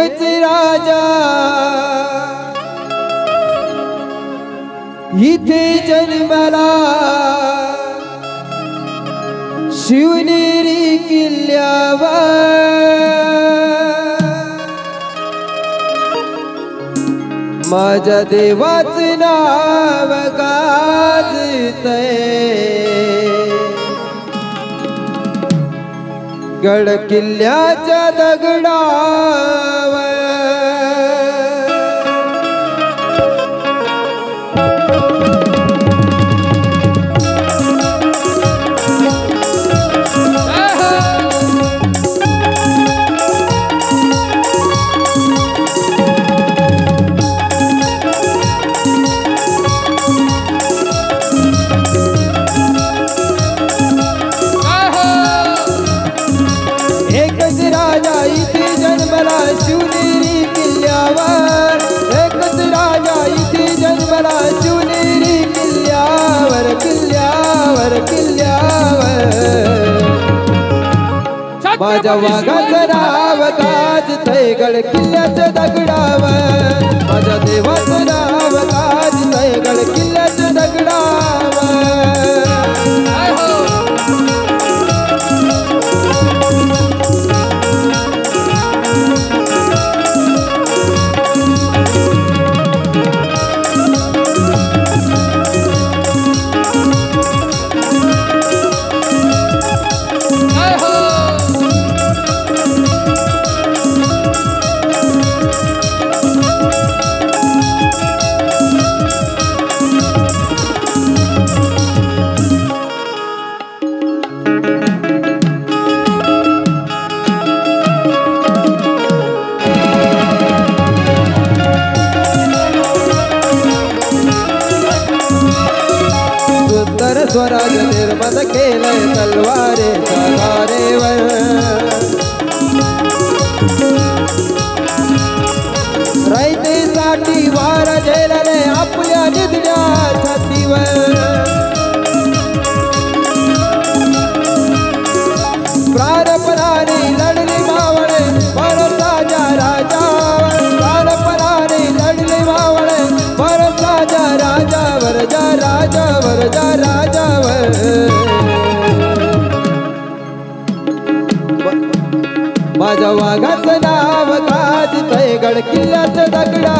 एकच राजा. इथे जन्मला शिवनेरी किल्ल्यावर. माझ्या देवाच नाव गाजतय. गड किल्ल्याच्या दगडावर. माझ्या वाघाचं नाव गाजतय गड किल्ल्याच्या दगडावर. माझ्या देवाचं नाव स्वराज निर्मद केलंय तलवारे वाघाचं नाव गाजतय गड किल्ल्याचं दगडा.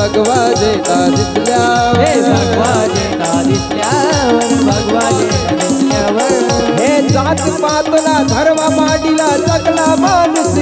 मनातून भगवा जेता दिसल्या हे जात पातला धर्म मांडीला जगला माणूस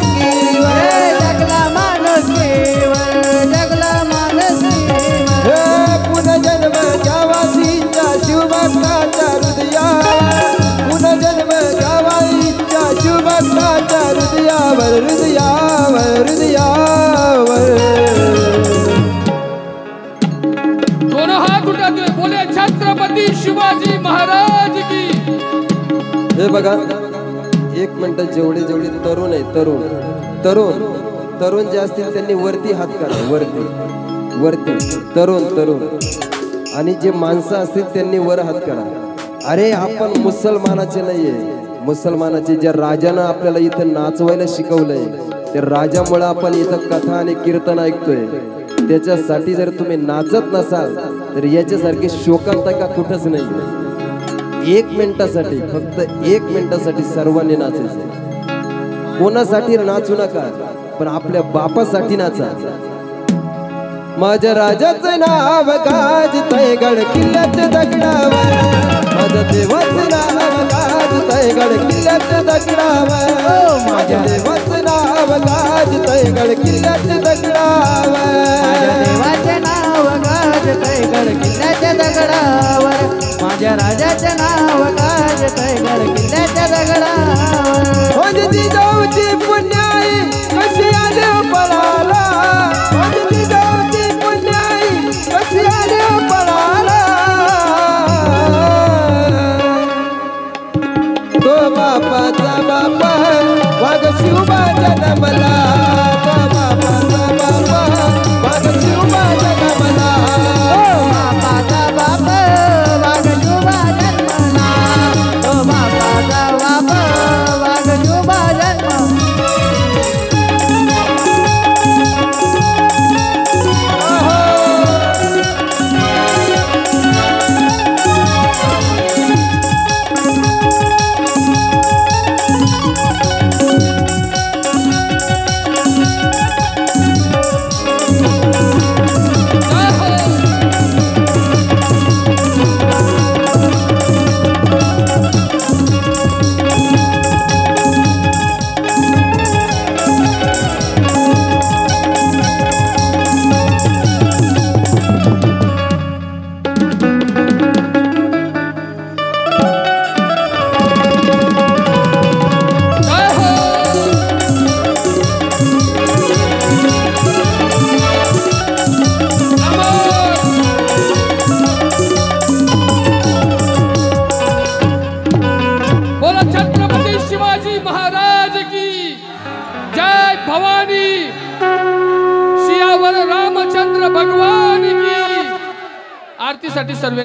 बघा एक मिनिट जेवढे जेवढे तरुण आहे तरुण. तरुण तरुण जे असतील त्यांनी वरती हात काढा वरती. वरती. तरुण तरुण. आणि जे माणसं असतील त्यांनी वर हात काढा अरे आपण मुसलमानाचे नाहीये. मुसलमानाचे ज्या राजानं आपल्याला इथं नाचवायला शिकवलंय त्या राजामुळे आपण इथं कथा आणि कीर्तन ऐकतोय. त्याच्यासाठी जर तुम्ही नाचत नसाल तर याच्यासारखे शोकांत का कुठंच नाही एक मिनिटासाठी फक्त एक मिनिटासाठी सर्वांनी नाचायचं. कोणासाठी नाचू नका पण आपल्या बापासाठी नाचा. माझ्या राजाचं नाव गाजतय गड किल्ल्याच्या दगडावर. माझ्या देवाचं नाव गाजतय गड किल्ल्याच्या दगडावर. माझ्या देवाचं नाव गाजतय गड किल्ल्याच्या दगडावर. माझ्या राजाचे नाव काय? गड किल्ल्याच्या दगडा भवानी। सियावर रामचंद्र भगवान की। आरतीसाठी सर्व